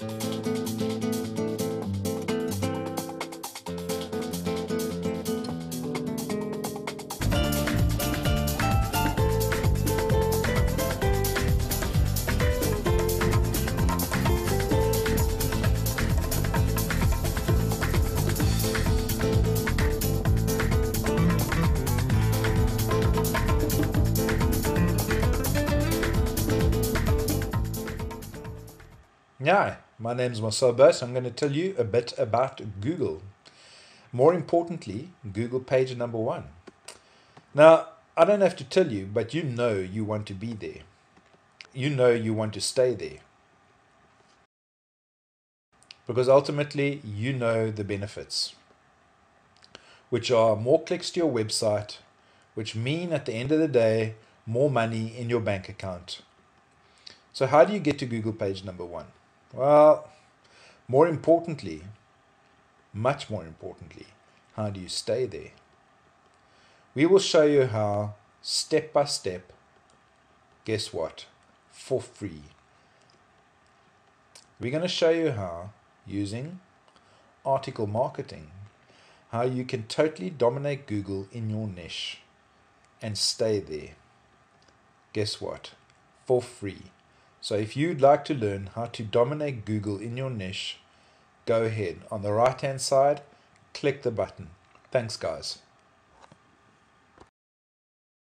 Música Hi, my name is Marcel Boast. I'm going to tell you a bit about Google. More importantly, Google page number one. Now, I don't have to tell you, but you know you want to be there. You know you want to stay there. Because ultimately, you know the benefits, which are more clicks to your website, which mean at the end of the day, more money in your bank account. So, how do you get to Google page number one? Well, more importantly, much more importantly, how do you stay there? We will show you how, step by step, guess what? For free. We're going to show you how, using article marketing, how you can totally dominate Google in your niche and stay there. Guess what? For free. So if you'd like to learn how to dominate Google in your niche, go ahead. On the right hand side, click the button. Thanks guys.